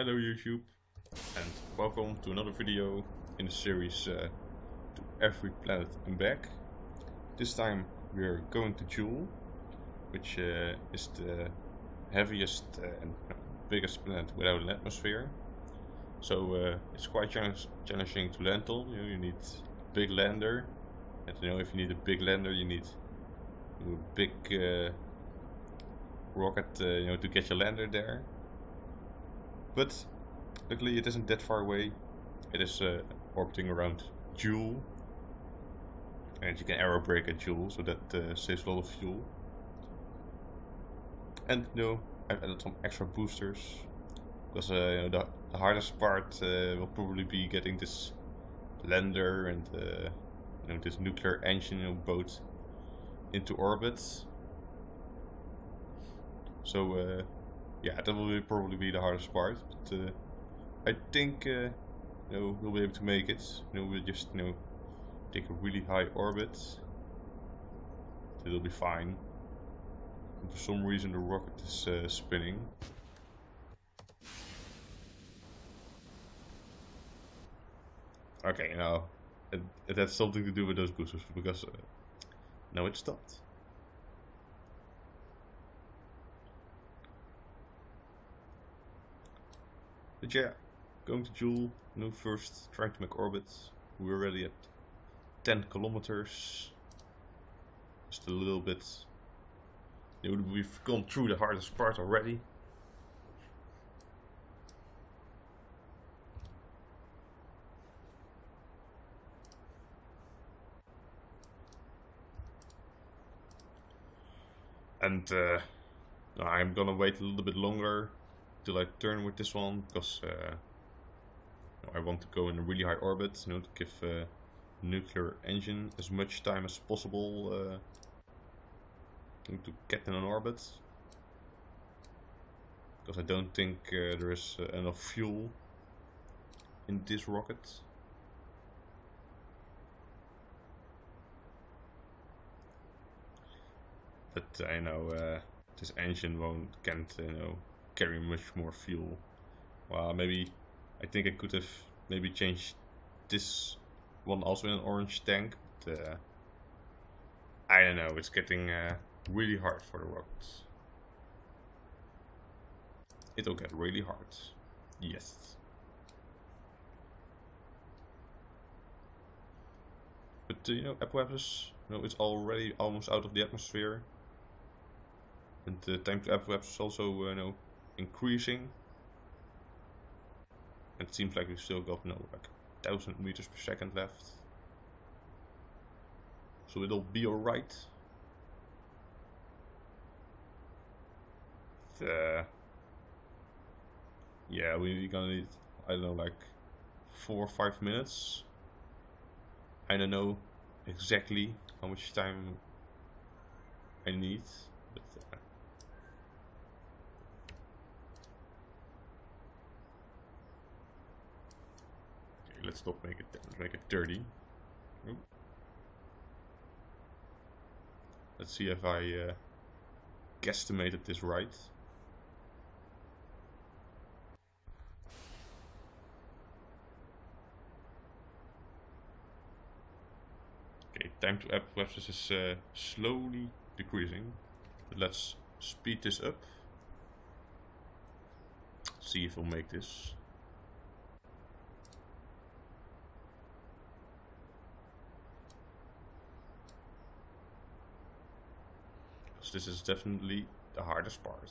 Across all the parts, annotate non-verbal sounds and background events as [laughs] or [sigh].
Hello YouTube and welcome to another video in the series uh, to every planet and back. This time we are going to Jool, which uh, is the heaviest uh, and biggest planet without an atmosphere. So uh, it's quite challenging to land on. You, know, you need a big lander, and you know if you need a big lander, you need a big uh, rocket, uh, you know, to get your lander there. But luckily it isn't that far away. It is uh, orbiting around Jool. And you can aerobrake at Jool, so that uh, saves a lot of fuel. And you know, I've added some extra boosters. Because uh, you know, the, the, hardest part uh, will probably be getting this lander and uh, you know, this nuclear engine you know, boat into orbit. So uh, yeah, that will probably be the hardest part. But uh, I think uh, you know we'll be able to make it. You know, we'll just you know take a really high orbit. It'll be fine. And for some reason, the rocket is uh, spinning. Okay, now it, it has something to do with those boosters because uh, now it stopped. Yeah, going to Jool, no first, trying to make orbits. We're already at 10 kilometers. Just a little bit. We've gone through the hardest part already. And uh, I'm gonna wait a little bit longer till I turn with this one because uh, I want to go in a really high orbit, you know, to give uh, nuclear engine as much time as possible uh, to get in an orbit. Because I don't think uh, there is uh, enough fuel in this rocket. But I know uh, this engine won't can't you know carry much more fuel. Well, maybe I think I could have maybe changed this one also in an orange tank. But, uh, I don't know. It's getting uh, really hard for the rockets. It'll get really hard. Yes. But uh, you know, Apoapsis, know, it's already almost out of the atmosphere. And the time to Apoapsis is also, uh, you know, increasing. And it seems like we've still got no like thousand meters per second left. So it'll be alright. Uh, yeah, we're gonna need, I don't know, like four or five minutes. I don't know exactly how much time I need. Let's not make it make it 30. Ooh. Let's see if I uh, guesstimated this right. Okay, time to Apoapsis is uh, slowly decreasing. But let's speed this up. See if we'll make this. This is definitely the hardest part.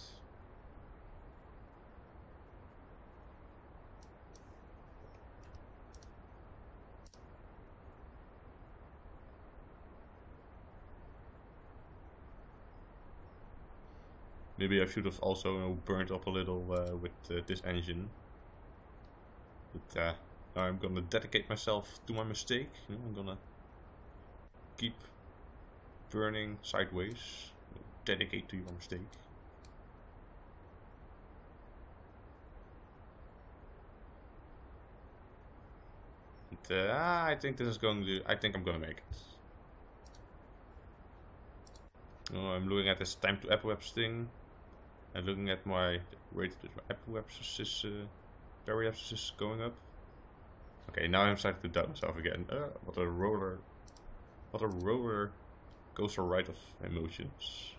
Maybe I should have also you know, burned up a little uh, with uh, this engine. But uh, now I'm gonna dedicate myself to my mistake. You know, I'm gonna keep burning sideways dedicate to your mistake. But, uh, I think this is going to. I think I'm going to make it. Oh, I'm looking at this time to Apoapsis thing, and looking at my rate of Apoapsis is uh, variables is going up. Okay, now I'm starting to doubt myself again. Uh, what a roller, what a roller coaster ride of emotions.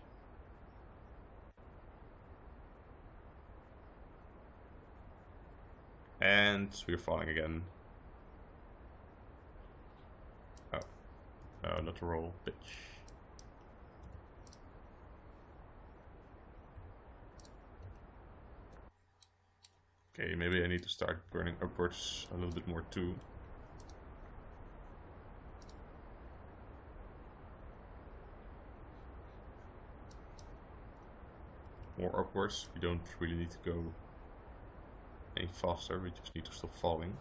And we're falling again. Oh, oh not a roll, bitch. Okay, maybe I need to start burning upwards a little bit more too. More upwards, we don't really need to go any faster, we just need to stop falling.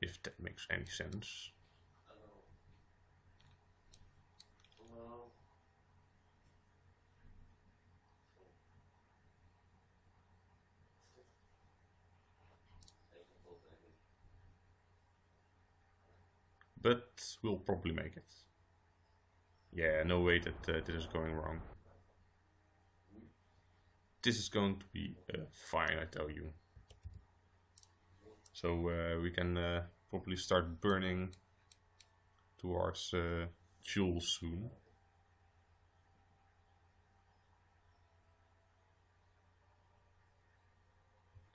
If that makes any sense. But we'll probably make it. Yeah, no way that uh, this is going wrong. This is going to be uh, fine, I tell you. So uh, we can uh, probably start burning towards uh, Jool soon.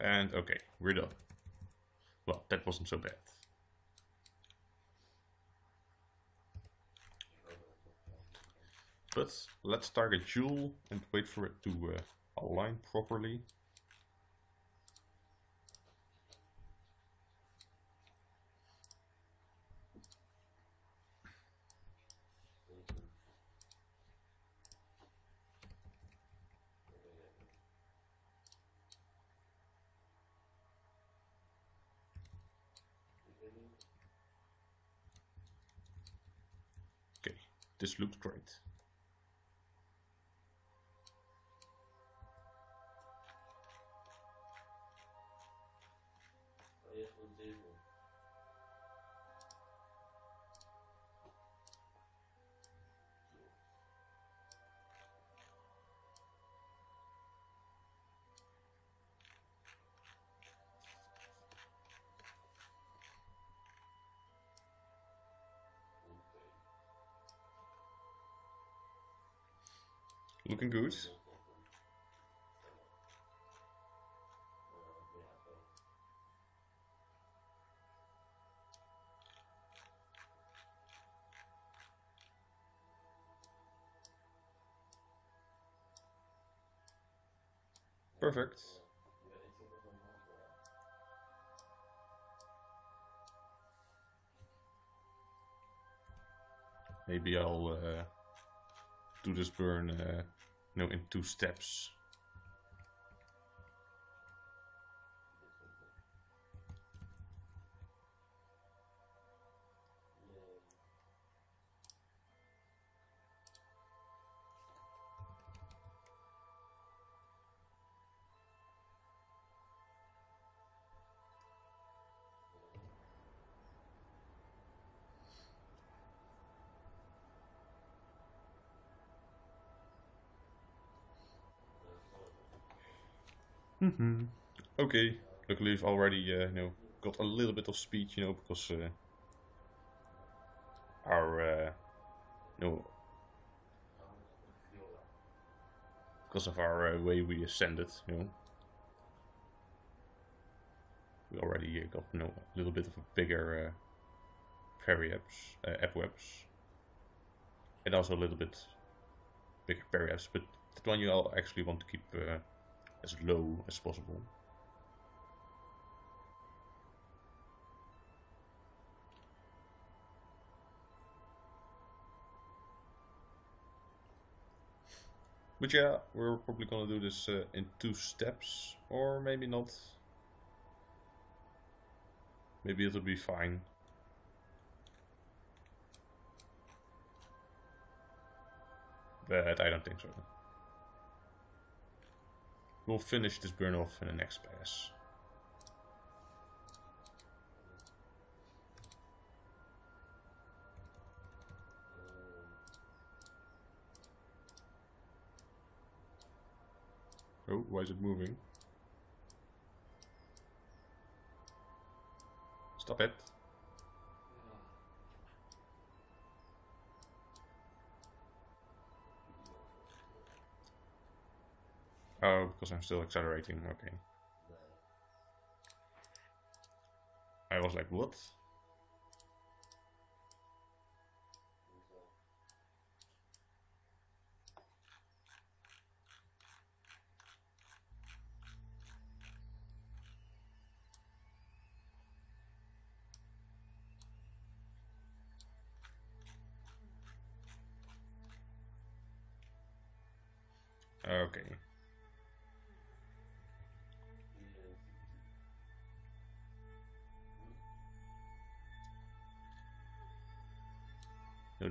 And okay, we're done. Well, that wasn't so bad. But let's target Jool and wait for it to uh, align properly. Okay, this looks great. Looking good. Perfect. Maybe I'll uh, do this burn uh, know, in two steps. Mm-hmm. Okay, luckily we've already, uh, you know, got a little bit of speed, you know, because uh, our, uh, you know, because of our uh, way we ascended, you know. We already uh, got, you know, a little bit of a bigger uh, periapse, uh, Apoapse. And also a little bit bigger periapse, but that one you all actually want to keep uh, as low as possible. But yeah, we're probably gonna do this uh, in two steps, or maybe not. Maybe it'll be fine. But I don't think so. We'll finish this burn off in the next pass. Oh, why is it moving? Stop it. Oh, because I'm still accelerating, okay. I was like, what?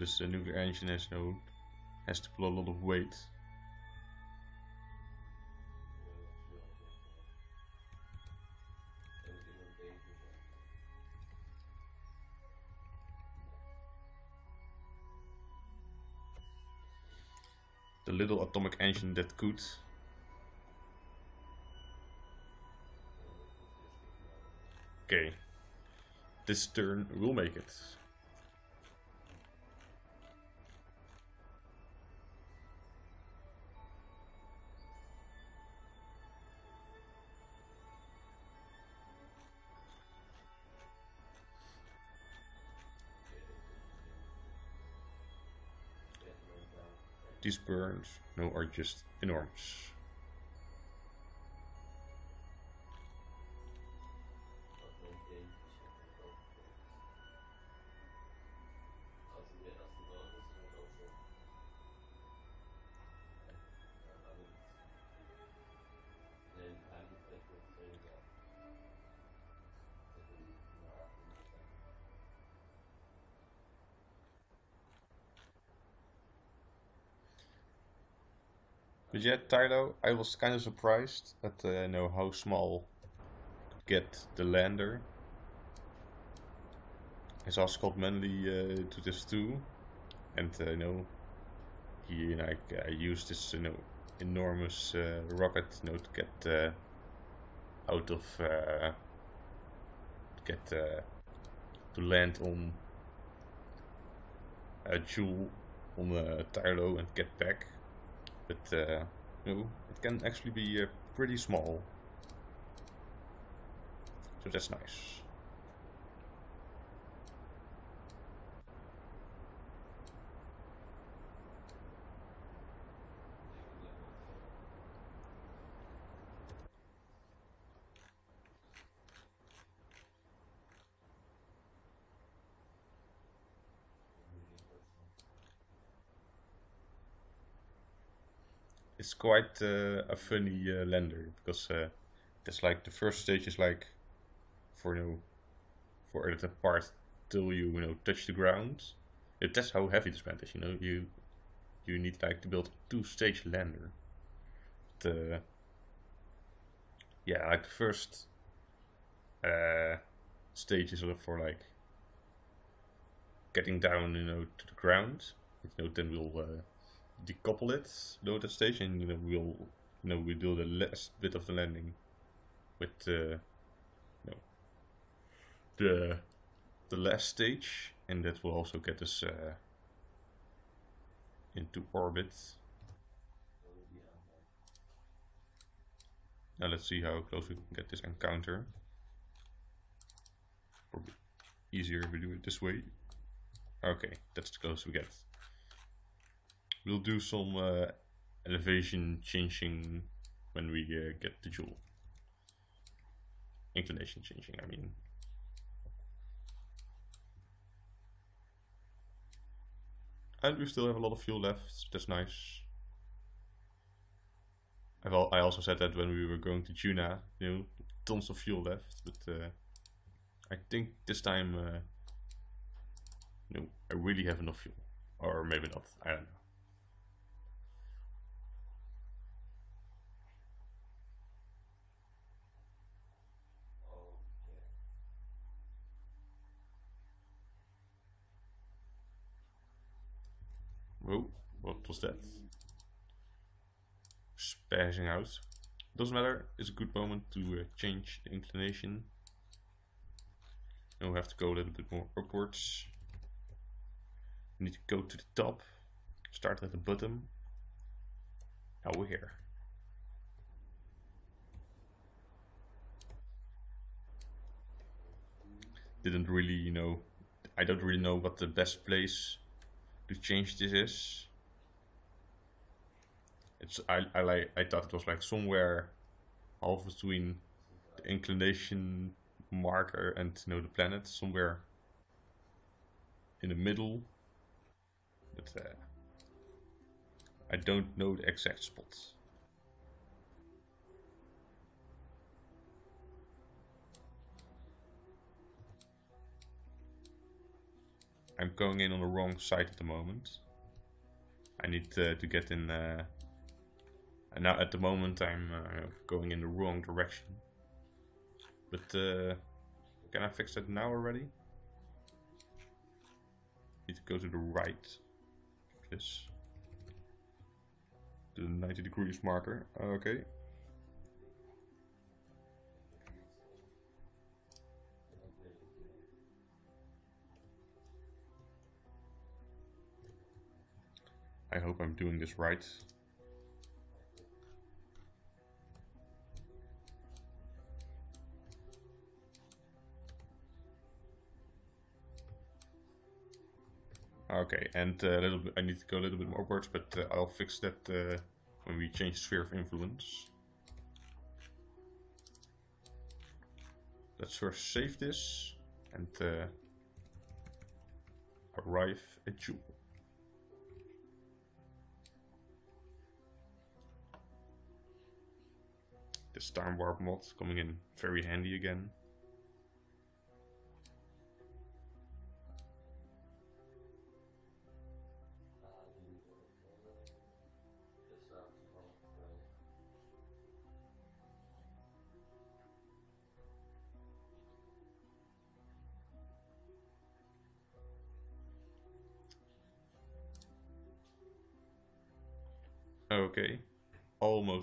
Notice the nuclear engine has no has to pull a lot of weight. The little atomic engine that could. Okay. This turn will make it. These burns, no, are just enormous. But yeah, Tylo, I was kind of surprised at uh, you know how small could get the lander. I saw Scott Manley uh, do this too, and uh, you know he like uh, used this you know enormous uh, rocket you know to get uh, out of uh, get uh, to land on a Jool on uh, Tylo and get back but uh, it can actually be uh, pretty small. So that's nice. It's quite uh, a funny uh, lander because uh, it's like the first stage is like for you know for it apart till you you know touch the ground. It, that's how heavy this band is. You know you you need like to build a two stage lander. The yeah like the first uh, stage is for like getting down you know to the ground. You know then we'll uh, decouple it, load the station, and then we'll, you know, we do the last bit of the landing with, uh, know, the the last stage, and that will also get us uh, into orbit. Now let's see how close we can get this encounter. Probably easier if we do it this way. Okay, that's the close we get. We'll do some uh, elevation changing when we uh, get the Jool. Inclination changing, I mean. And we still have a lot of fuel left, that's nice. Al I also said that when we were going to Duna, you know, tons of fuel left, but uh, I think this time, uh, know, I really have enough fuel. Or maybe not, I don't know. Oh, what was that? Spazzing out. doesn't matter. It's a good moment to uh, change the inclination. And we have to go a little bit more upwards. We need to go to the top. Start at the bottom. Now we're here. Didn't really, you know, I don't really know what the best place to change this is. It's I I like I thought it was like somewhere half between the inclination marker and you know the planet somewhere in the middle. But uh, I don't know the exact spot I'm going in on the wrong side at the moment. I need uh, to get in uh, and now at the moment I'm uh, going in the wrong direction. But uh, can I fix that now already? Need to go to the right. Yes. The 90 degrees marker. Okay. I hope I'm doing this right. Okay, and uh, a little bit, I need to go a little bit more upwards, but uh, I'll fix that uh, when we change sphere of influence. Let's first save this and uh, arrive at you. This time warp mod coming in very handy again.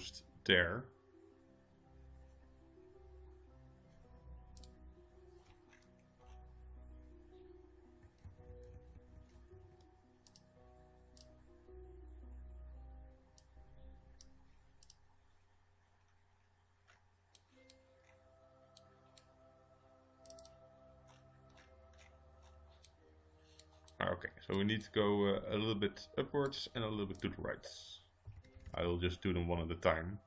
Almost there. Okay, so we need to go uh, a little bit upwards and a little bit to the right. I will just do them one at a time.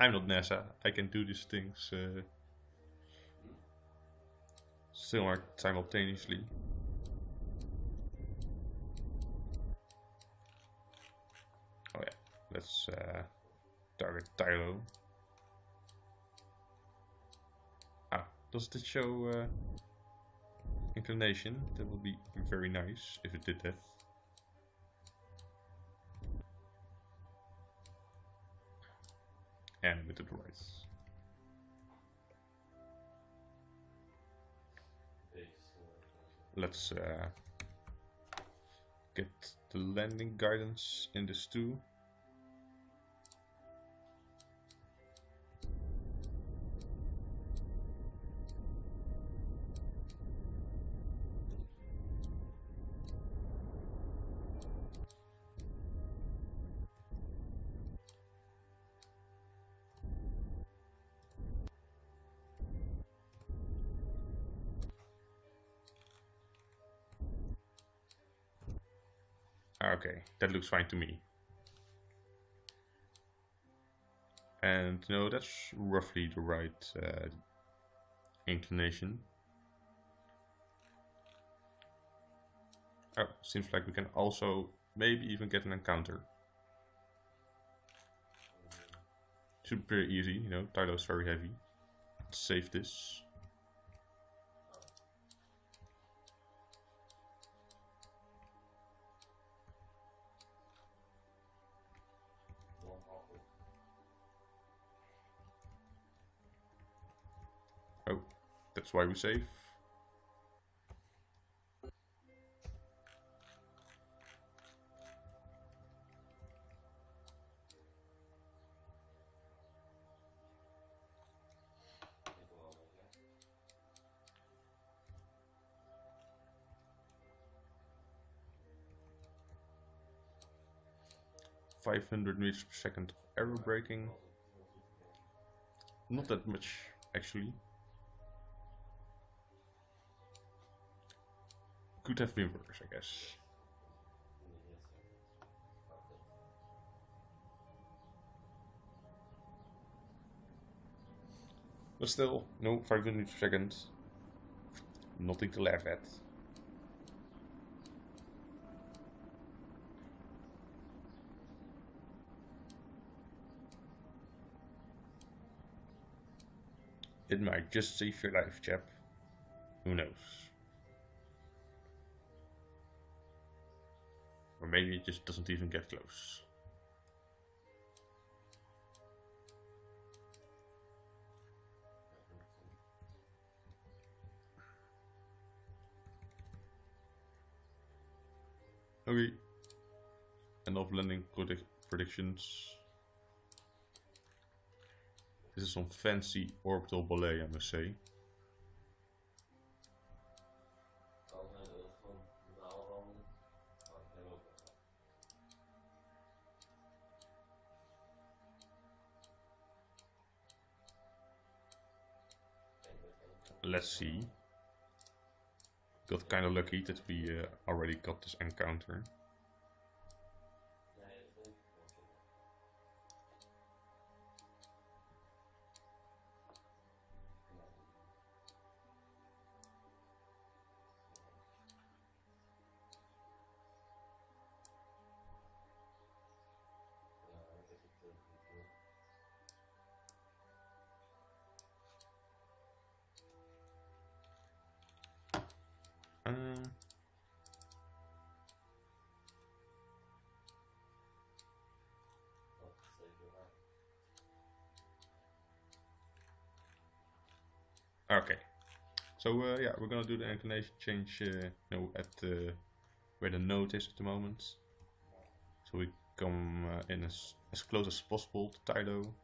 I'm not NASA. I can do these things uh, simultaneously. Oh yeah, let's uh, target Tylo. Ah, does it show uh, inclination? That would be very nice if it did that. And with the rice. Let's uh, get the landing guidance in this too. That looks fine to me. And no, that's roughly the right uh, inclination. Oh, seems like we can also maybe even get an encounter. Should be very easy, you know, Tylo is very heavy. Let's save this. That's why we safe? Five hundred meters per second of aerobraking. Not that much actually. Could have been I guess. But still, no 500 meters per. Nothing to laugh at. It might just save your life, chap. Who knows? Or maybe it just doesn't even get close. Okay. Enough landing predict predictions. This is some fancy orbital ballet, I must say. Let's see. Got kind of lucky that we uh, already got this encounter. Um, okay. So uh, yeah, we're gonna do the inclination change, uh, at the where the node is at the moment. So we come uh, in as as close as possible to Tylo.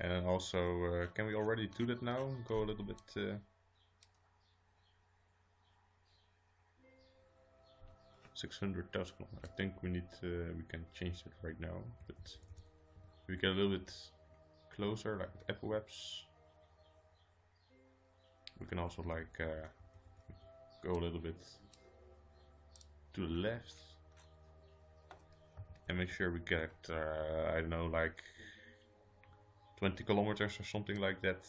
And also, uh, can we already do that now? Go a little bit... Uh... Six hundred thousand. I think we need. Uh, we can change it right now, but we get a little bit closer, like with Apple Apps. We can also like uh, go a little bit to the left and make sure we get uh, I don't know like 20 kilometers or something like that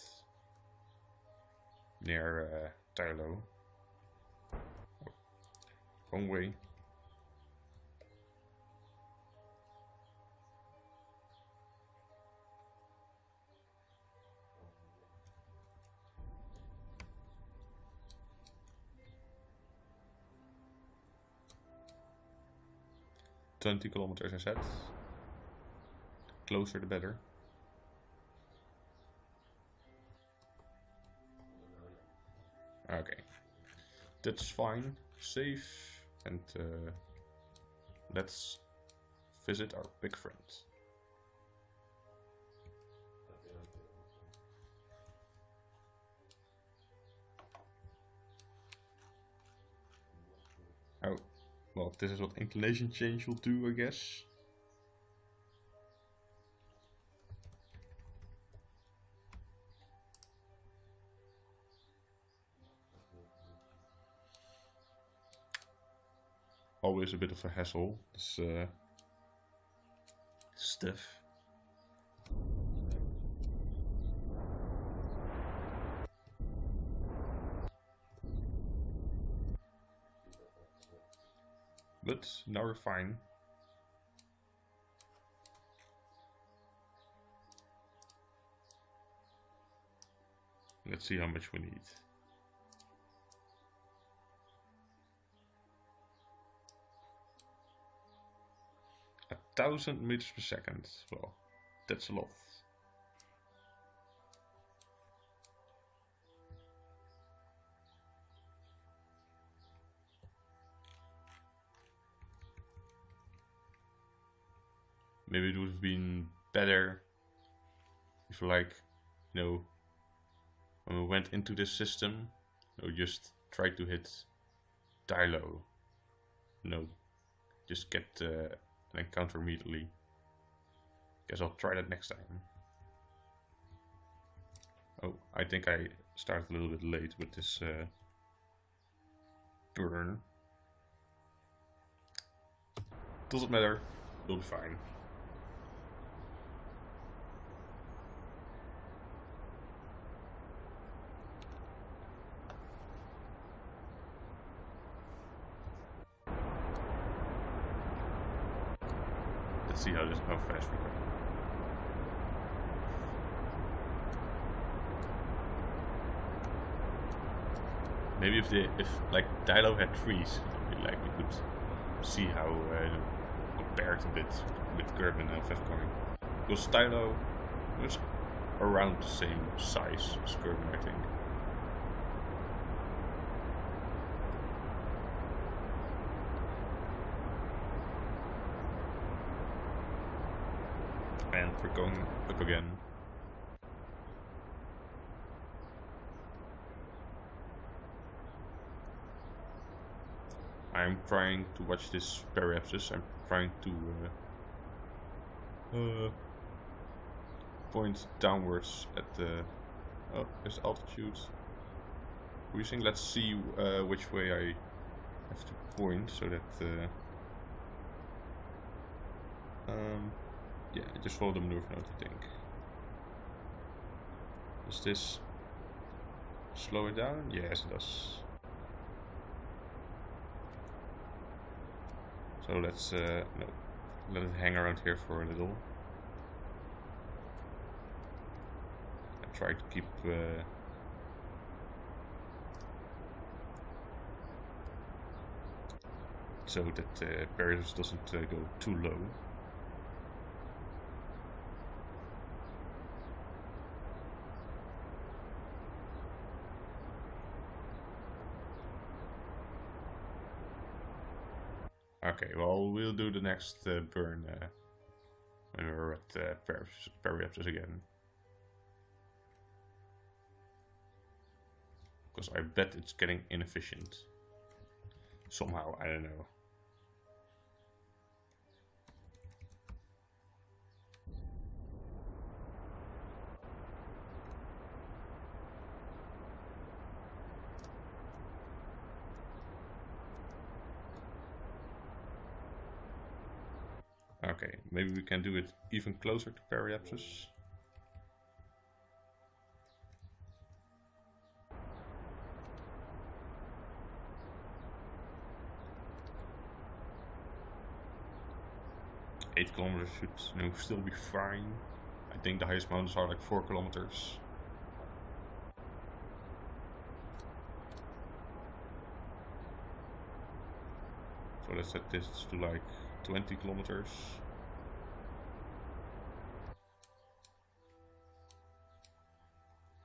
near uh, wrong way. Twenty kilometers I said. Closer the better. That's fine. Save and uh, let's visit our big friend. Oh, well, this is what inclination change will do, I guess. always a bit of a hassle. This uh, stuff. But now we're fine. Let's see how much we need. A thousand meters per second. Well, that's a lot. Maybe it would have been better if like, you know, when we went into this system, we just try to hit Tylo. No, just get uh, an encounter immediately. Guess I'll try that next time. Oh, I think I started a little bit late with this uh, burn. Doesn't matter, we'll be fine. Let's see how this how fast we go. Maybe if the if like Tylo had trees, like we could see how uh, compared a bit with Kerbin and going. Because Tylo was around the same size as Kerbin, I think. We're going up again. I'm trying to watch this periapsis. I'm trying to uh, uh, point downwards at the oh, there's altitude. Cruising. Let's see uh, which way I have to point so that uh, um, yeah, just follow the maneuver note, I think. Does this slow it down? Yes, it does. So let's uh, no, let it hang around here for a little. I try to keep uh, so that uh, Paris doesn't uh, go too low. Okay, well, we'll do the next uh, burn uh, when we're at uh, Periapsis again. Because I bet it's getting inefficient. Somehow, I don't know. Okay, maybe we can do it even closer to Periapsis. Eight kilometers should still be fine. I think the highest mountains are like four kilometers. So let's set this to like 20 kilometers.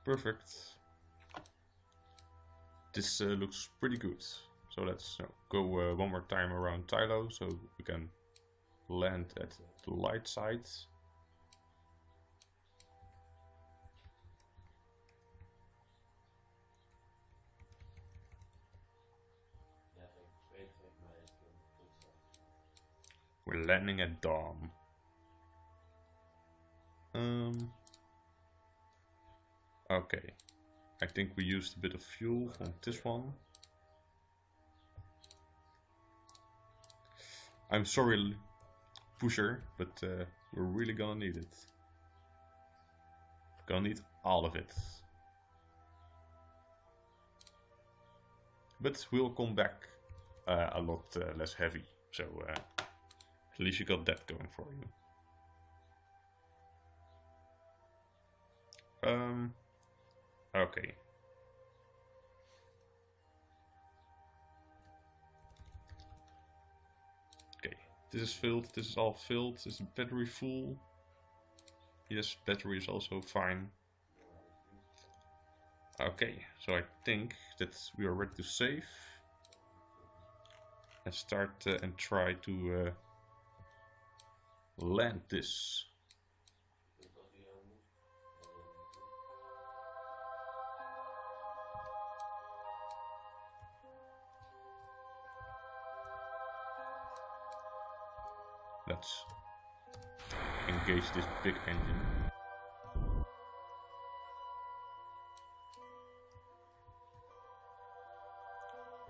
Perfect. This uh, looks pretty good. So let's uh, go uh, one more time around Tylo so we can land at the light side. We're landing at dawn. Um. Okay. I think we used a bit of fuel from this one. I'm sorry, pusher, but uh, we're really gonna need it. Gonna need all of it. But we'll come back uh, a lot uh, less heavy. So uh, at least you got that going for you. Um, okay. Okay, this is filled, this is all filled, is battery full? Yes, battery is also fine. Okay, so I think that we are ready to save. And start uh, and try to uh, land this. Let's engage this big engine.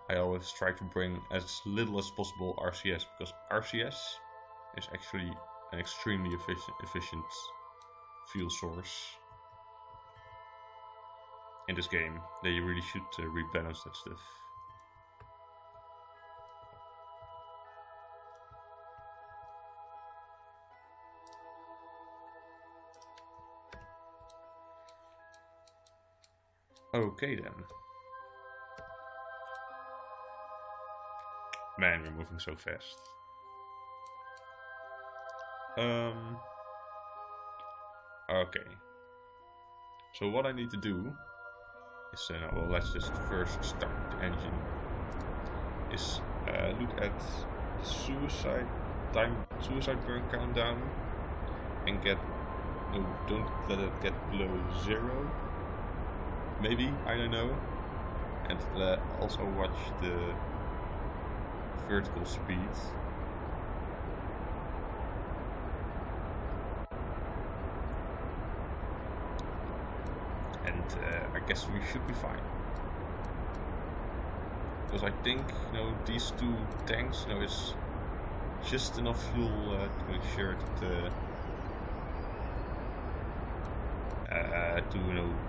I always try to bring as little as possible RCS because RCS is actually an extremely efficient, efficient fuel source in this game. They really should uh, rebalance that stuff. Okay then. Man, we're moving so fast. Um. Okay. So what I need to do is, uh, well, let's just first start the engine. Is uh, look at suicide time, suicide burn countdown, and get no, don't let it get below zero. Maybe I don't know. And uh, also watch the vertical speed. And uh, I guess we should be fine. Because I think, you know, these two tanks, you know, is just enough fuel uh, to make sure that uh, uh, to, you know,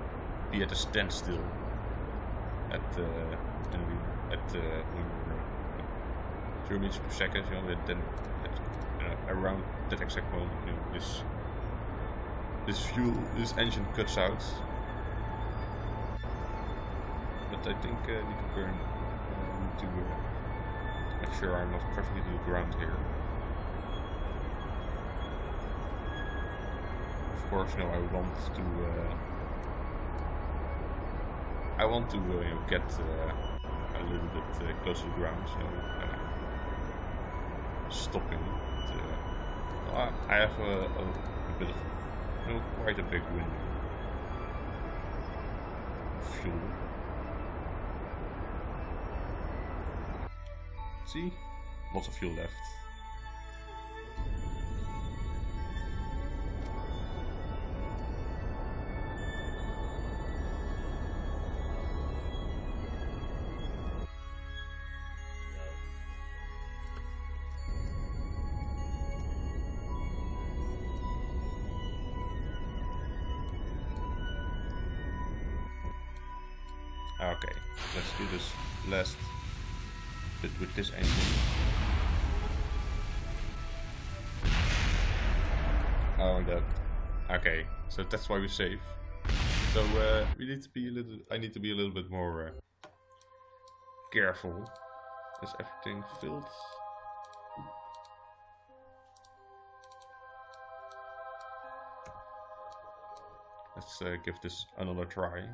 be at a standstill at uh, at uh, zero meters per second, you know, then at, uh, around that exact moment, you know, this this fuel, this engine cuts out. But I think uh, need to burn, uh, need to uh, make sure I'm not crashing into the ground here. Of course, you know, I want to. I want to uh, get uh, a little bit uh, close to the ground, so stopping. But, uh, I have a, a, a, bit of, you know, quite a big window. Fuel. See? Lots of fuel left. Okay, let's do this last bit with this engine. Oh, that. Okay, so that's why we save. So uh, we need to be a little. I need to be a little bit more uh, careful. Is everything filled? Let's uh, give this another try.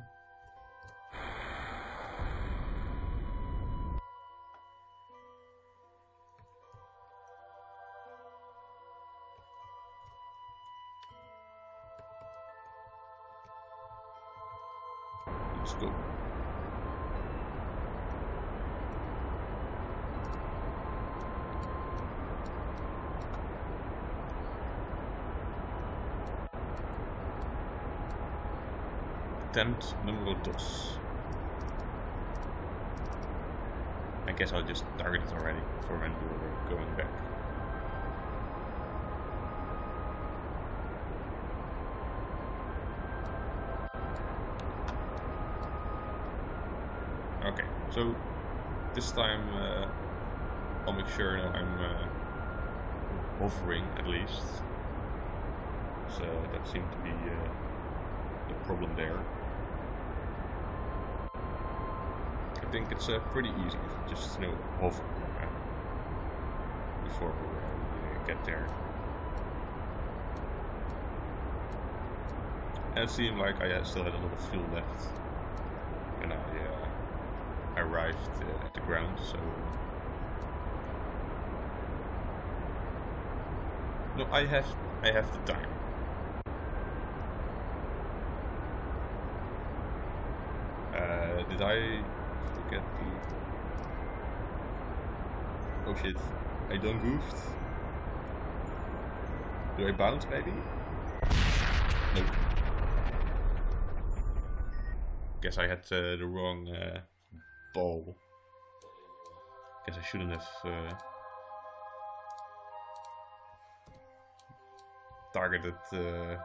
Dos. I guess I'll just target it already for when we're going back. Okay, so this time uh, I'll make sure that I'm uh, hovering at least. So that seemed to be uh, the problem there. I think it's uh, pretty easy just you know hover uh, before we uh, get there. And it seemed like I still had a little fuel left when I uh, arrived uh, at the ground, so... No, I have, I have the time. Uh, did I forget the... Oh shit, I don't goofed. Do I bounce maybe? Nope. Guess I had uh, the wrong uh, ball. Guess I shouldn't have uh, targeted. Uh,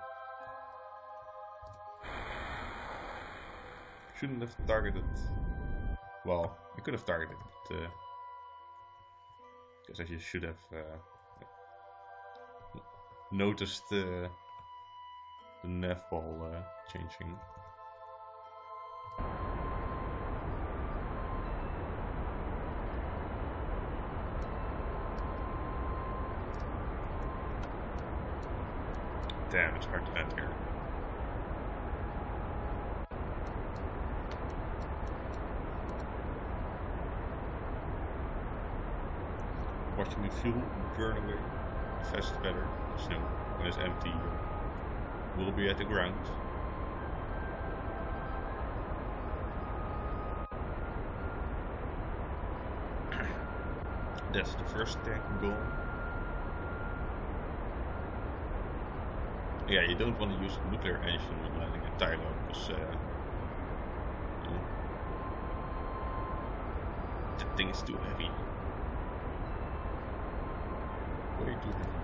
[sighs] shouldn't have targeted. Well, I could have targeted, but uh, guess I just should have uh, noticed uh, the nav ball uh, changing. Damn, it's hard to end here. The fuel burn away. Faster better. Snow, when it's empty, will be at the ground. [clears throat] That's the first tank gone. Yeah, you don't want to use nuclear engine when landing at Tylo, because uh, the thing is too heavy. Way too heavy.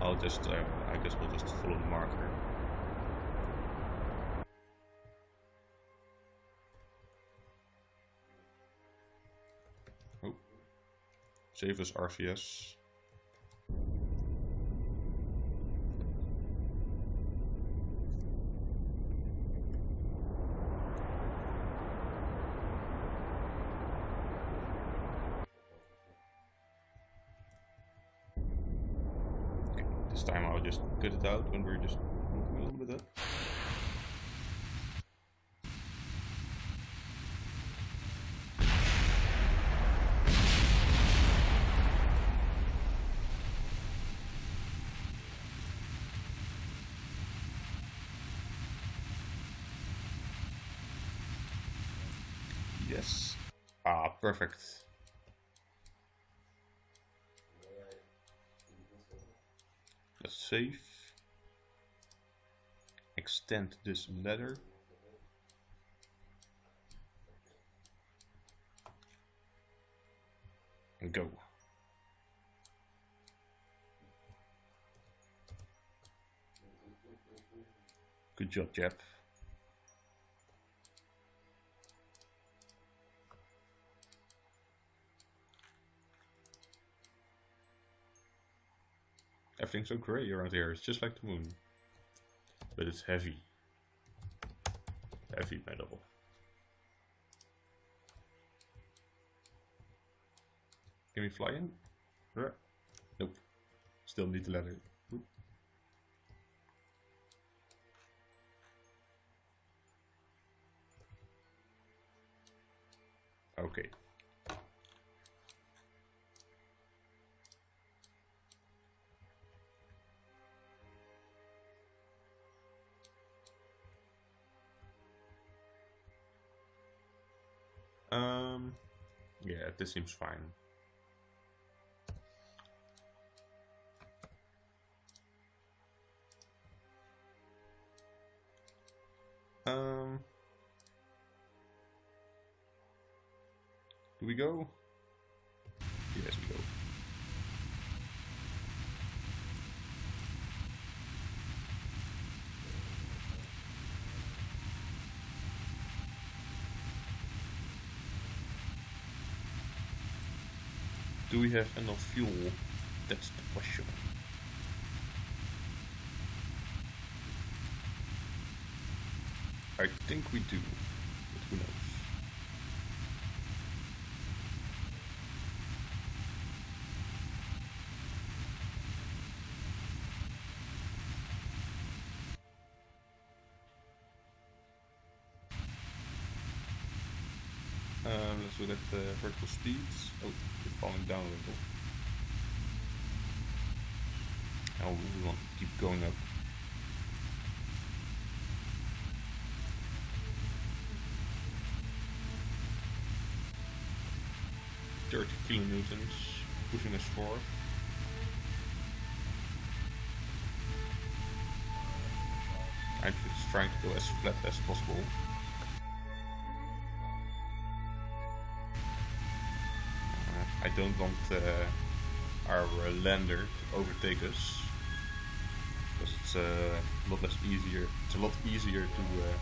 I'll just, uh, I guess we'll just follow the marker. Oh, save as. This time I'll just cut it out when we're just moving a little bit up. Yes. Ah, perfect. Let's save. Extend this ladder. And go. Good job, Jeb. Everything's so grey around here, it's just like the moon. But it's heavy. Heavy metal. Can we fly in? Nope. Still need the ladder. Okay. Um, yeah, this seems fine. Um, do we go? Yes, we go. Do we have enough fuel? That's the question. I think we do, but who knows? Let's look at the uh, vertical speeds. Oh, you're falling down a little. Oh, we want to keep going up. 30 kilonewtons pushing us forward. I'm just trying to go as flat as possible. Don't want uh, our lander to overtake us because it's uh, a lot less easier. It's a lot easier to uh,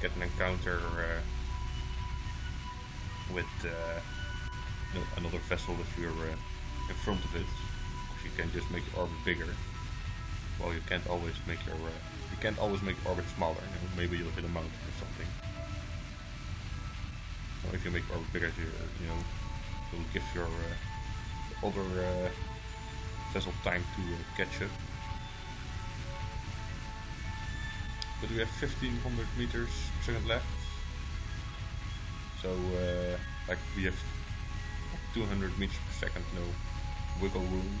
get an encounter with another vessel if you're in front of it. you can just make your orbit bigger. Well, you can't always make your you can't always make orbit smaller. You know, maybe you'll hit a mountain or something. Well, if you make orbit bigger, you you know you'll give your uh, other uh, vessel time to uh, catch up. But we have 1500 meters per second left. So, like, we have 200 meters per second, no wiggle room.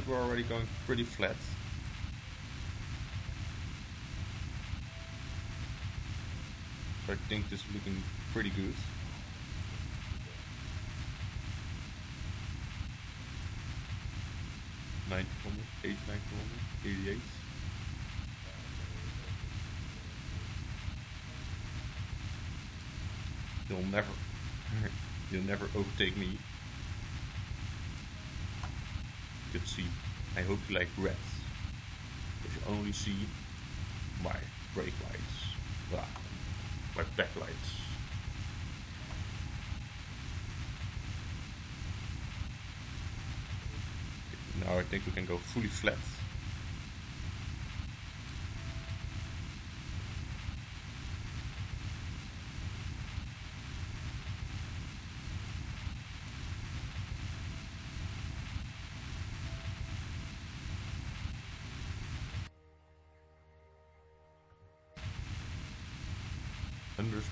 But we're already going pretty flat. I think this is looking pretty good. Nine kilometers, eight, nine kilometers, 88. You'll never, [laughs] you'll never overtake me. Can see, I hope you like red, If you only see my brake lights. Wow my backlights. Now I think we can go fully flat.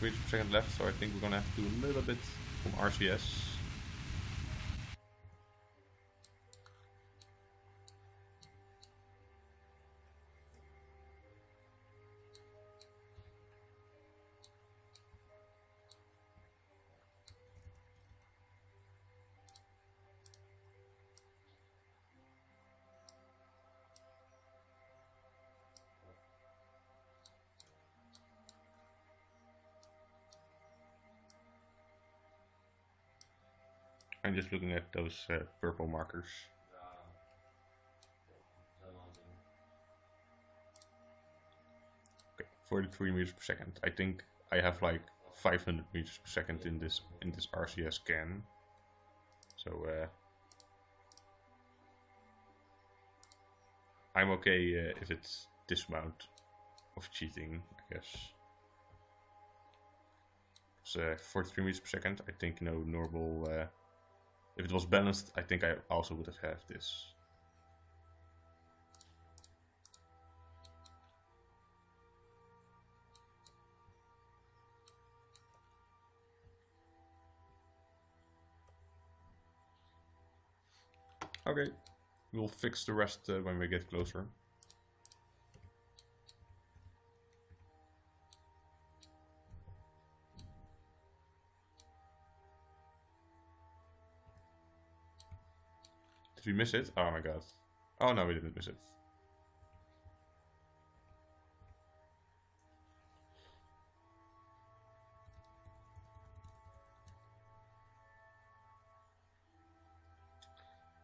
Per second left, so I think we're gonna have to do a little bit from RCS. Just looking at those uh, purple markers. Okay, 43 meters per second. I think I have like 500 meters per second in this in this RCS scan. So uh, I'm okay uh, if it's this amount of cheating, I guess. So uh, 43 meters per second. I think no normal uh, if it was balanced, I think I also would have had this. Okay, we'll fix the rest uh, when we get closer. We miss it? Oh my god. Oh no, we didn't miss it.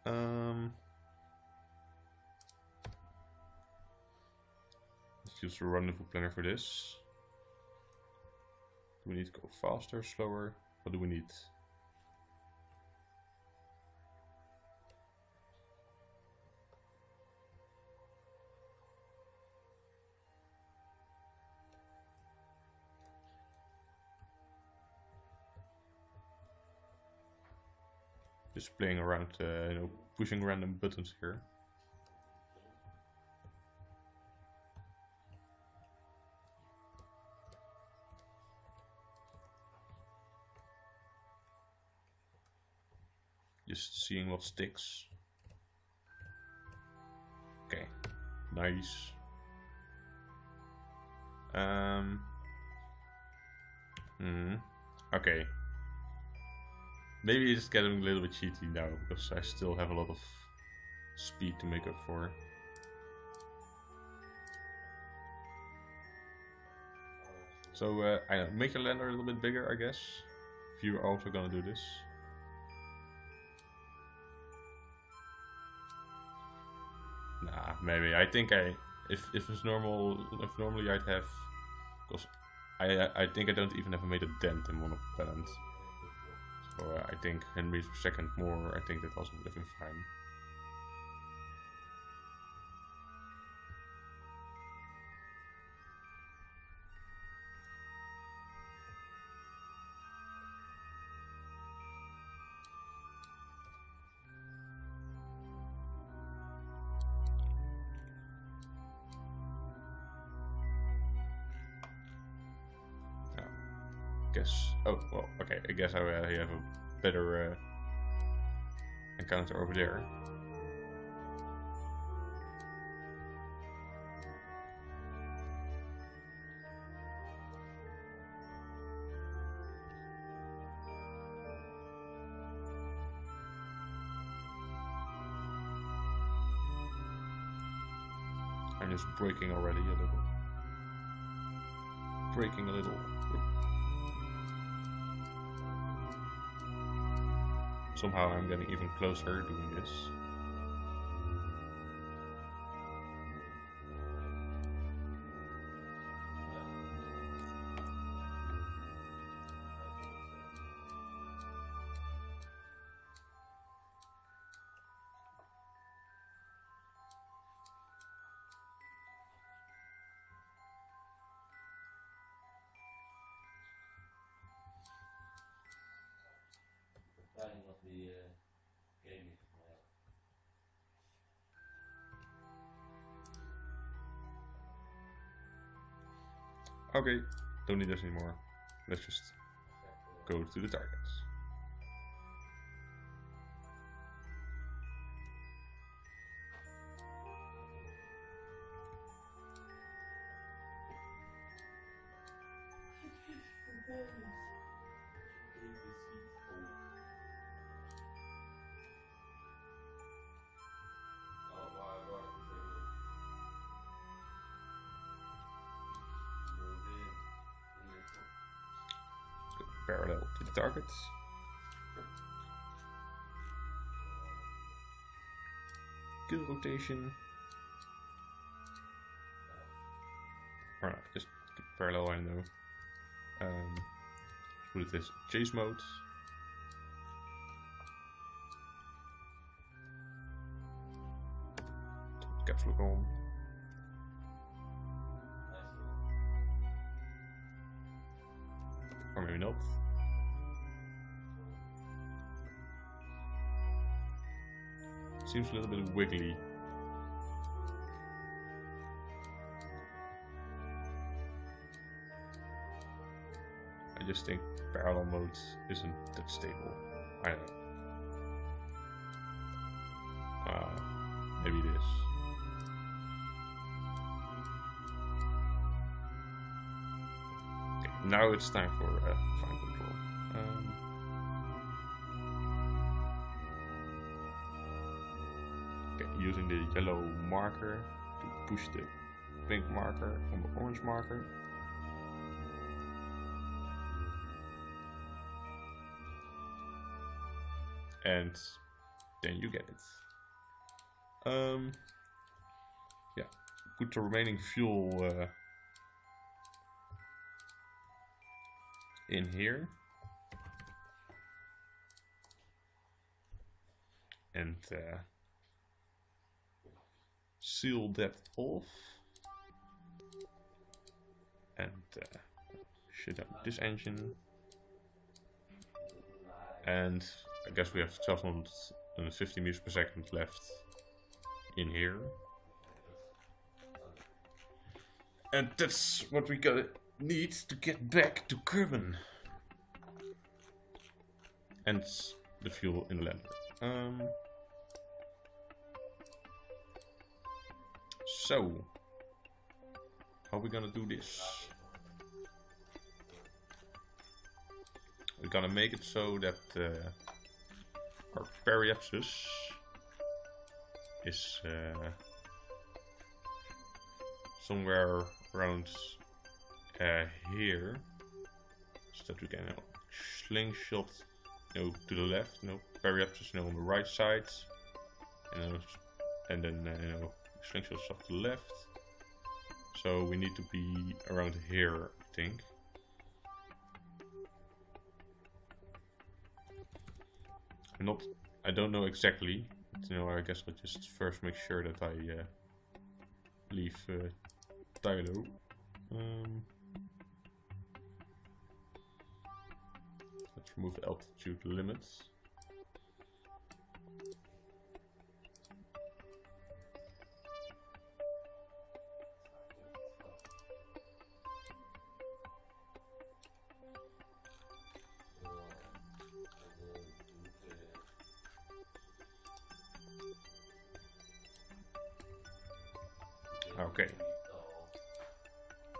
Um, let's use the rendezvous planner for this. Do we need to go faster, slower? What do we need? Playing around, uh, you know, pushing random buttons here. Just seeing what sticks. Okay, nice. Um. Hmm. Okay, Maybe it's getting a little bit cheaty now, because I still have a lot of speed to make up for. So, uh, I know, make your lander a little bit bigger, I guess. If you're also gonna do this. Nah, maybe. I think I, if if it's normal, if normally I'd have, because I I think I don't even have made a dent in one of the pennants. I think 10 meters per second more, I think that also would have been fine. A better uh, encounter over there. I'm just breaking already a little. Breaking a little. Somehow I'm getting even closer doing this. Okay, don't need this anymore. Let's just go to the targets. Kill rotation. Or not, just parallel I know. Um, put it as chase mode. Caps lock on. Or maybe not. Seems a little bit wiggly. Think parallel mode isn't that stable. I don't know. Uh, maybe it is. Okay, now it's time for uh, fine control. Um, okay, using the yellow marker to push the pink marker on the orange marker. And then you get it. Um, yeah, put the remaining fuel uh, in here. And uh, seal that off. And uh, shut down this engine. And I guess we have 1250 meters per second left in here. And that's what we gotta need to get back to Kerbin. And the fuel in the lander. Um, so, how are we gonna do this? We're gonna make it so that uh, our periapsis is uh, somewhere around uh, here so that we can uh, slingshot know, to the left, no periapsis know, on the right side know, and then uh, you know, slingshot off to the left. So we need to be around here I think not I don't know exactly. But, you know, I guess I'll just first make sure that I uh, leave uh. Um, let's remove altitude limits. Okay.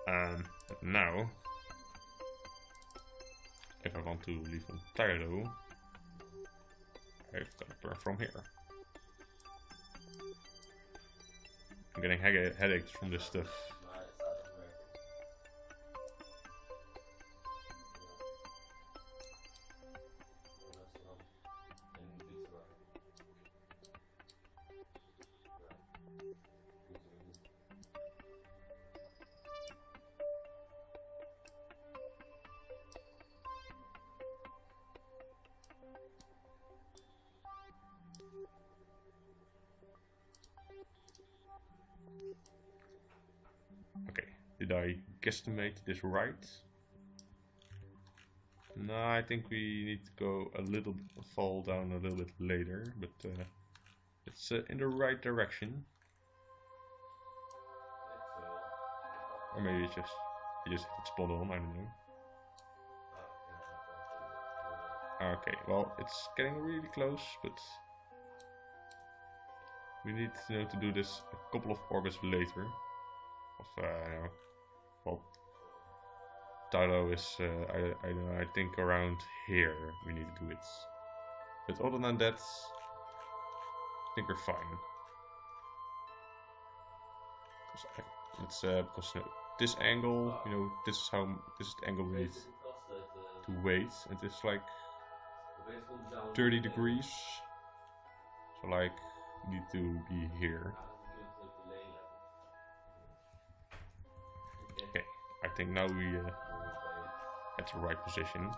Um, now, if I want to leave on Tylo, I've got to burn from here. I'm getting headaches from this stuff. I guesstimate this right? No, I think we need to go a little fall down a little bit later, but uh, it's uh, in the right direction. Or maybe it's just you just hit spot on, I don't know. Okay, well, it's getting really close, but we need you know, to do this a couple of orbits later. Of, uh, well, Tylo is, uh, I, I, I think around here we need to do it. But other than that, I think we're fine. Because I, it's, uh, because you know, this angle, you know, this is how, this is the angle we need to wait. And it's like 30 degrees. So like, need to be here. Think now we uh, at the right position.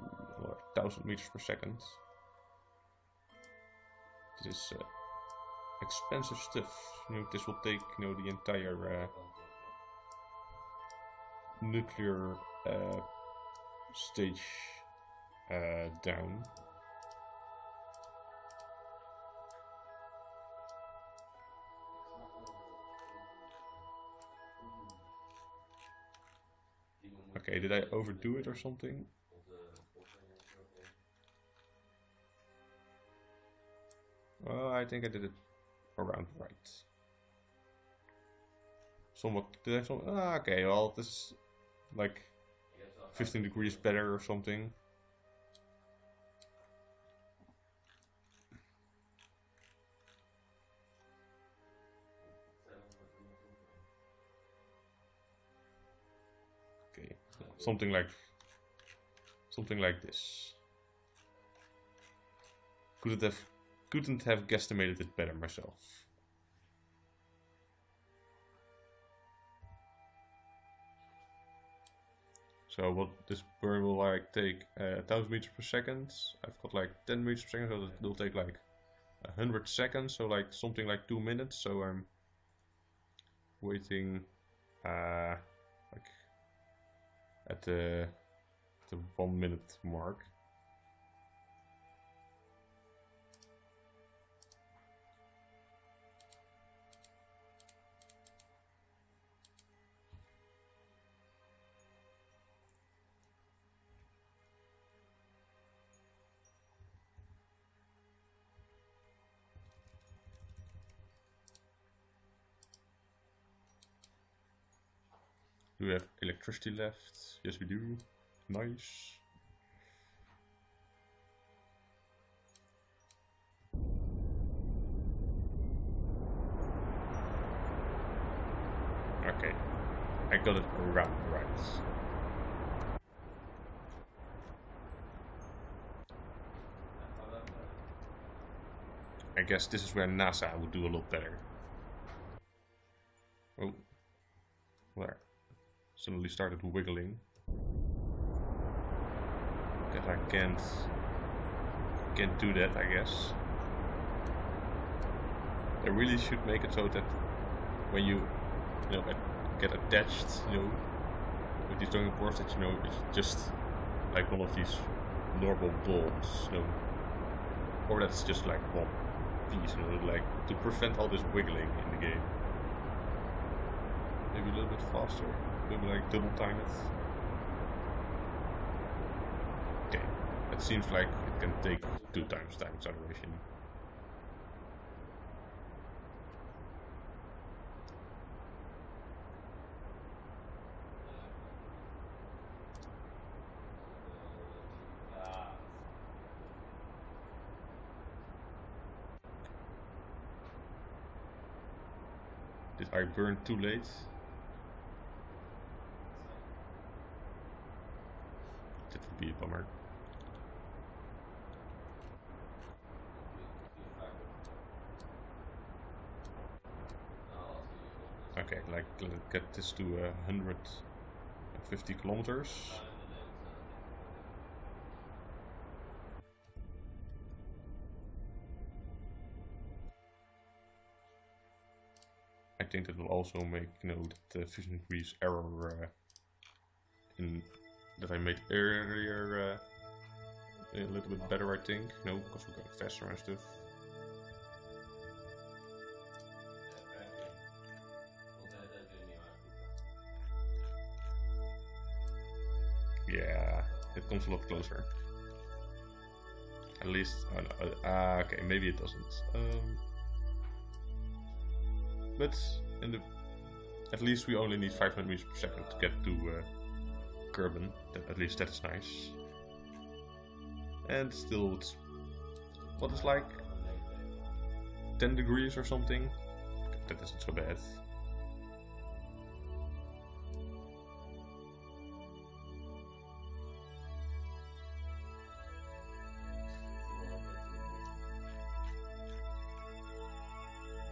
Ooh, 1000 meters per second. This is uh, expensive stuff. You know, this will take you know the entire uh, nuclear uh, stage uh, down. Okay, did I overdo it or something? Well, I think I did it around right. Somewhat. Did I some, ah, okay, well, this like 15 degrees better or something. Okay, something like something like this. Couldn't have couldn't have guesstimated it better myself. So what this burn will like take uh, 1000 meters per second. I've got like 10 meters per second, so it will take like 100 seconds, so like something like 2 minutes. So I'm waiting uh, like at the, the 1 minute mark. Do we have electricity left? Yes, we do. Nice. Okay. I got it around right. I guess this is where NASA would do a lot better. Suddenly started wiggling. Guess I can't can't do that I guess. They really should make it so that when you you know get attached, you know, with these docking ports that you know it's just like one of these normal balls, you know. Or that's just like one piece, you know, like to prevent all this wiggling in the game. Maybe a little bit faster. Maybe like double time it. Okay, it seems like it can take two times time acceleration. Did I burn too late? That would be a bummer. Okay, like let's get this to uh, 150 kilometers. I think that will also make you know the 15 degrees error uh, in that I made earlier uh, a little bit better, I think. No, because we're going faster and stuff. Yeah, it comes a lot closer. At least, oh uh, okay, maybe it doesn't. Um, but in the, at least we only need 500 meters per second to get to uh, Kerbin. That, at least that's nice. And still, it's what is like 10 degrees or something. That isn't so bad.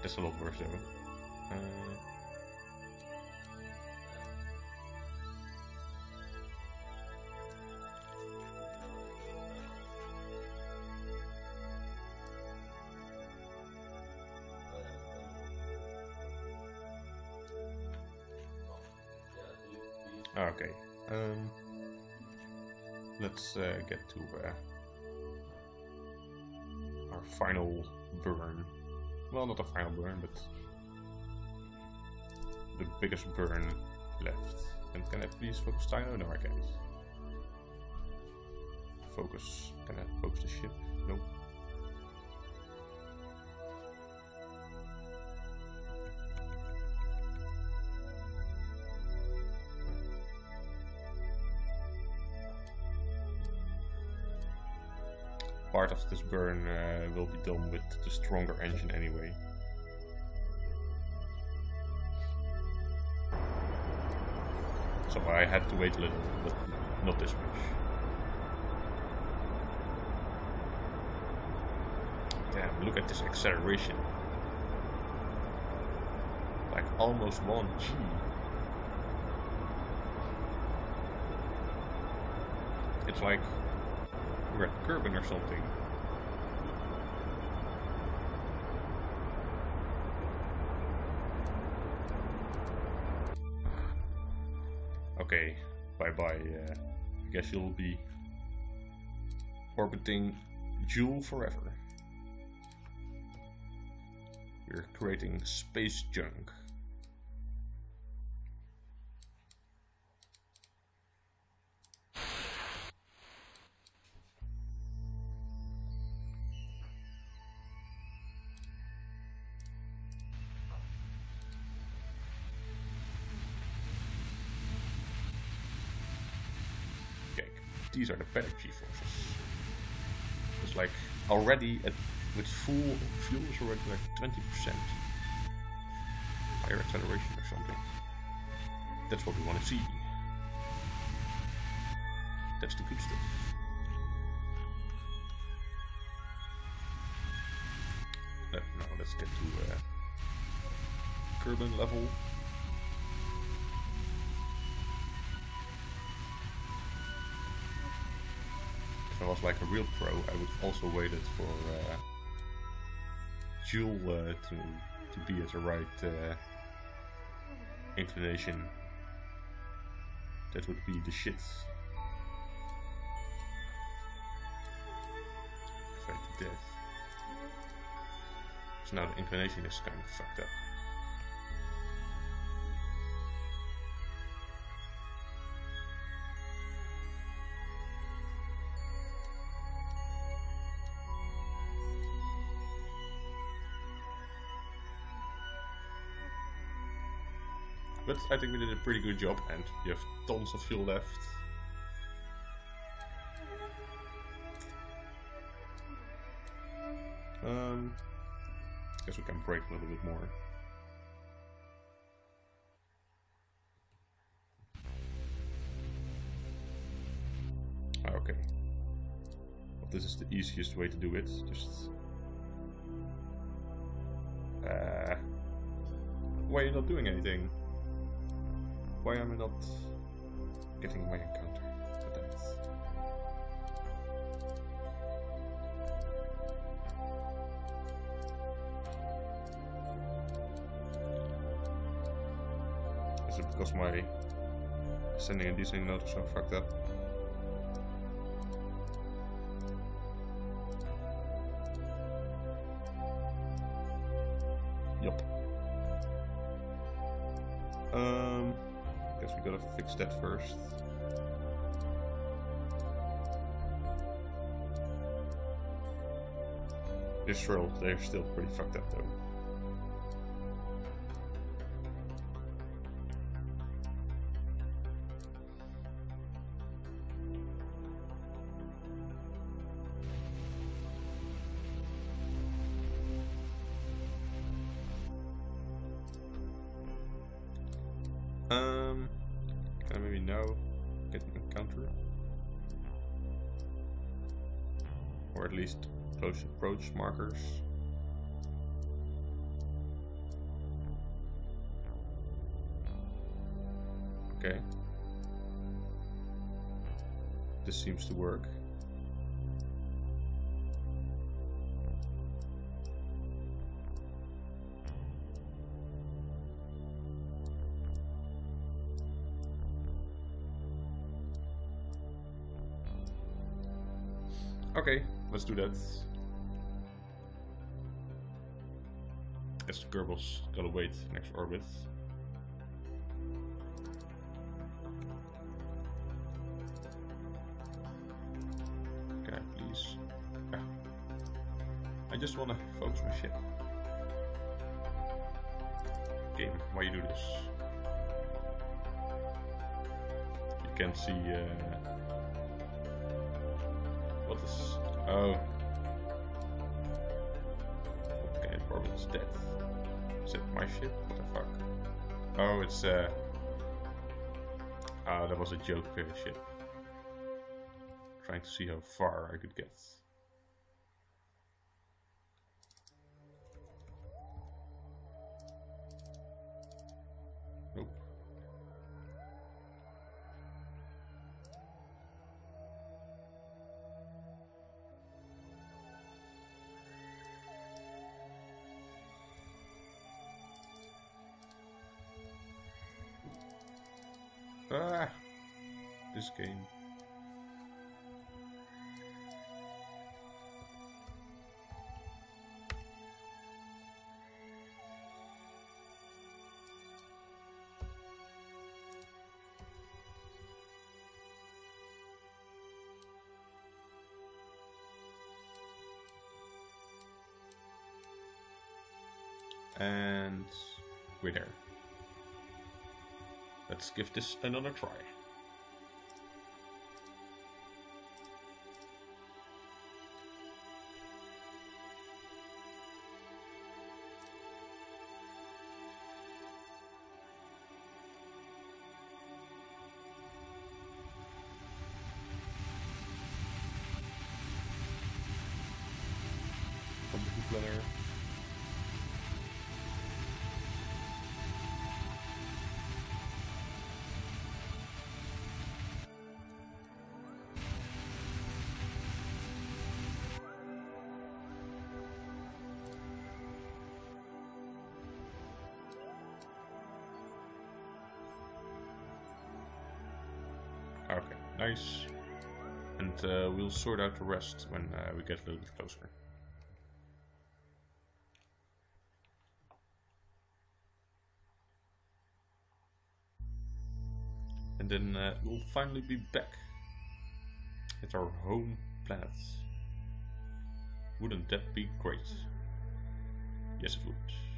That's a lot worse though. Uh, get to uh, our final burn. Well, not a final burn, but the biggest burn left. And can I please focus Dino? No, I can't. Focus. Can I focus the ship? Nope. Burn uh, will be done with the stronger engine anyway. So I had to wait a little, but not this much. Damn, look at this acceleration. Like almost 1G. It's like we're at Kerbin or something. Guess you'll be orbiting Jool forever. You're creating space junk. These are the better G-forces. It's like already at, with full fuel is already like 20% higher acceleration or something. That's what we want to see. That's the good stuff. Uh, now let's get to uh, Kerbin level. Was like a real pro, I would also waited for uh, Jool uh, to to be at the right uh, inclination. That would be the shit. Fed to death. So now the inclination is kind of fucked up. But I think we did a pretty good job and you have tons of fuel left. Um, guess we can brake a little bit more. Ah, okay. Well, this is the easiest way to do it. Just. Uh, why are you not doing anything? Why am I not getting my encounter? Is it because my sending and descending is so fucked up? That first. Israel, they're still pretty fucked up though. Markers. Okay. This seems to work. Okay, let's do that. guess Goebbels gotta wait next orbit. Okay, please. Yeah. I just wanna focus my ship. Game, why you do this? You can see uh, what is oh my ship? What the fuck? Oh it's uh ah that was a joke uh, ship. Trying to see how far I could get. And we're there. Let's give this another try. Okay, nice. And uh, we'll sort out the rest when uh, we get a little bit closer. And then uh, we'll finally be back at our home planet. Wouldn't that be great? Yes, it would.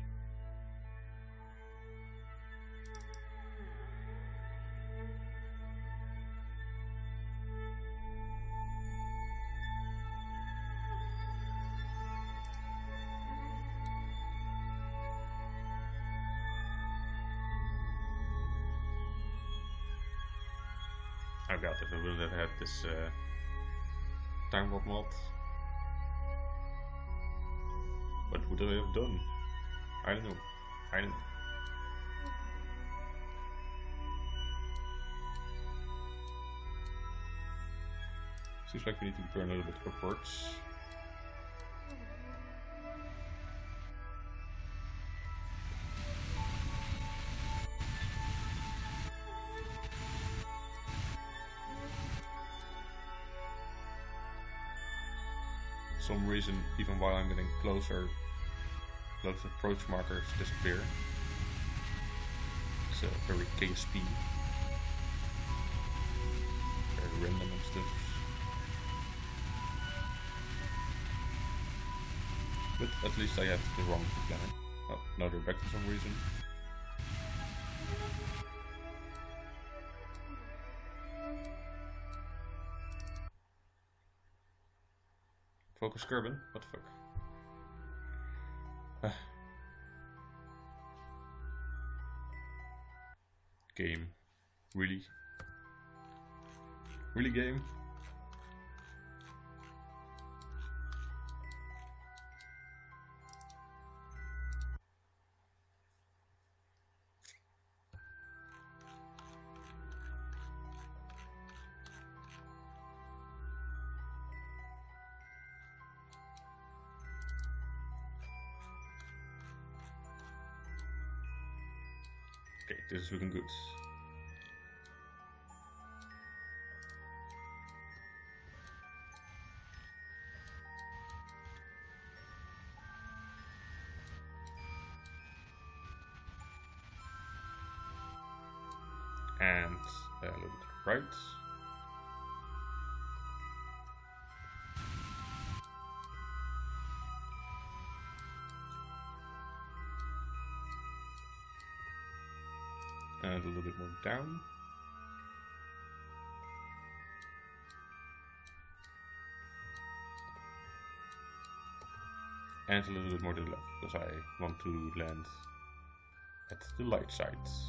This uh, time mod, what would I have done? I don't know. I don't know. Seems like we need to burn a little bit some closer, those approach markers disappear. It's uh, very KSP. Very random and stuff. But at least I have the wrong planner. Oh, now they're back for some reason. Focus Kerbin? What the fuck? Game. Really? Really game? Okay, this is looking good. And a little bit more to the left, because I want to land at the light sides.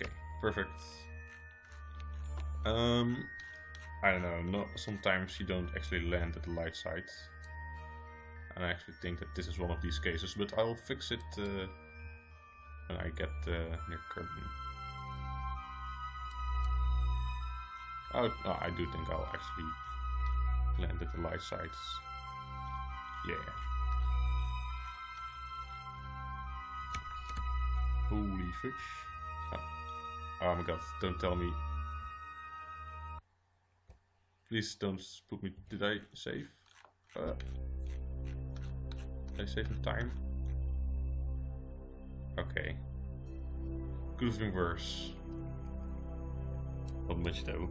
Okay, perfect. Um, I don't know. No, sometimes you don't actually land at the light sides. And I actually think that this is one of these cases, but I'll fix it uh, when I get uh, near curtain. Oh, no, I do think I'll actually land at the light sides. Yeah. Holy fish. Oh. oh my god, don't tell me. Please don't put me. Did I save? Uh, did I save some time? Okay. Could have been worse. Not much though.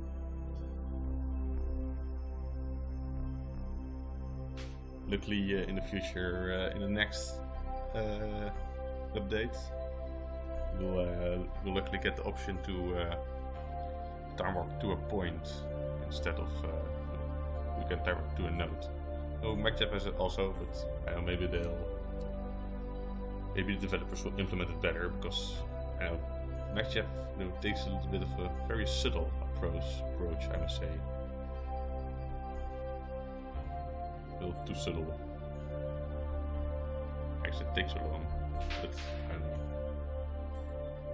Luckily, uh, in the future, uh, in the next uh, update, we'll, uh, we'll luckily get the option to uh, time warp to a point instead of uh, we can time warp to a node. Oh, MechJeb has it also, but I know maybe they'll maybe the developers will implement it better because I know MechJeb you know, takes a little bit of a very subtle approach. Approach, I must say. A little too subtle. Actually, it takes so long, but I don't know.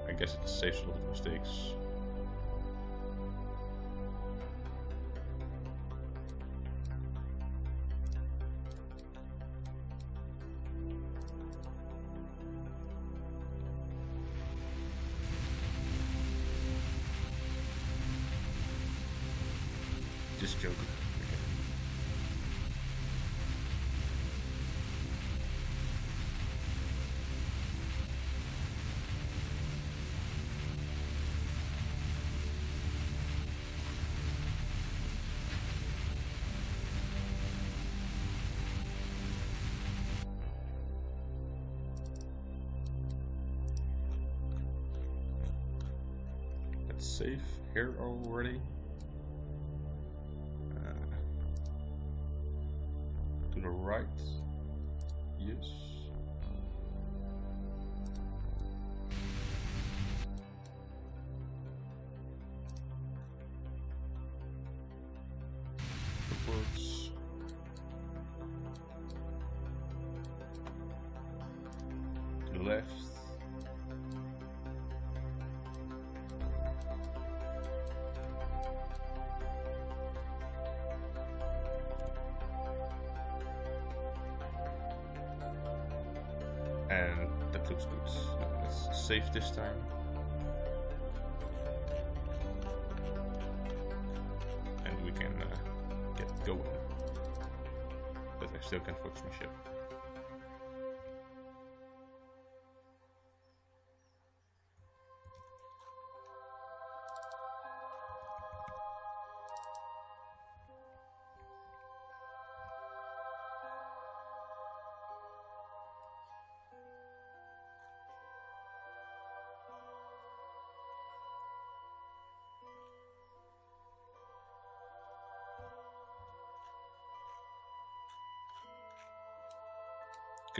I guess it saves a lot of mistakes.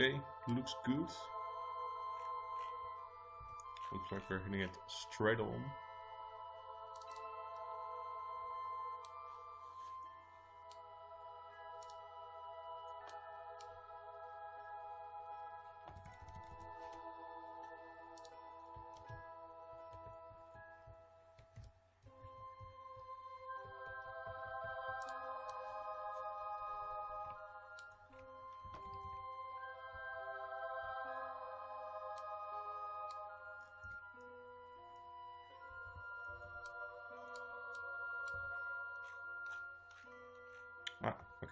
Okay, looks good. Looks like we're hitting it straight on.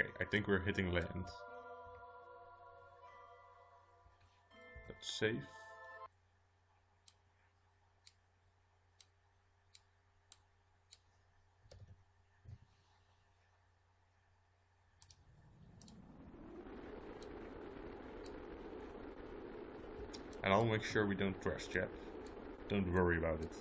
Okay, I think we're hitting land. That's safe. And I'll make sure we don't crash, Jeff. Don't worry about it.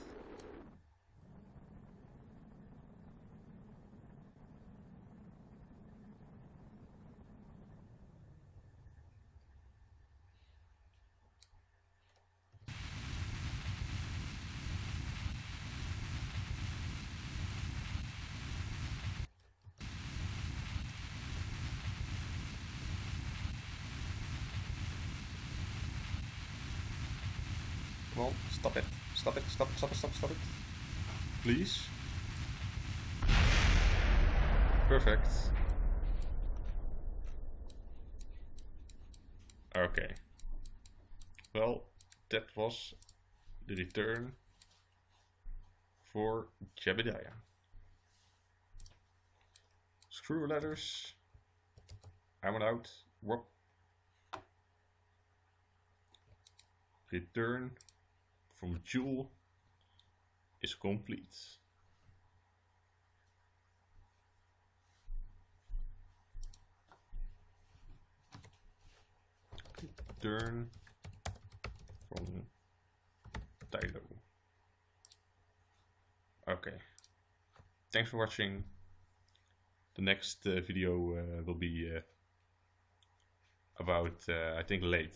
Please. Perfect. Okay. Well, that was the return for Jebediah. Screw letters. I went out. Whoop. Return from Jool is complete. From Tylo. Okay. Thanks for watching. The next uh, video uh, will be uh, about, uh, I think, late.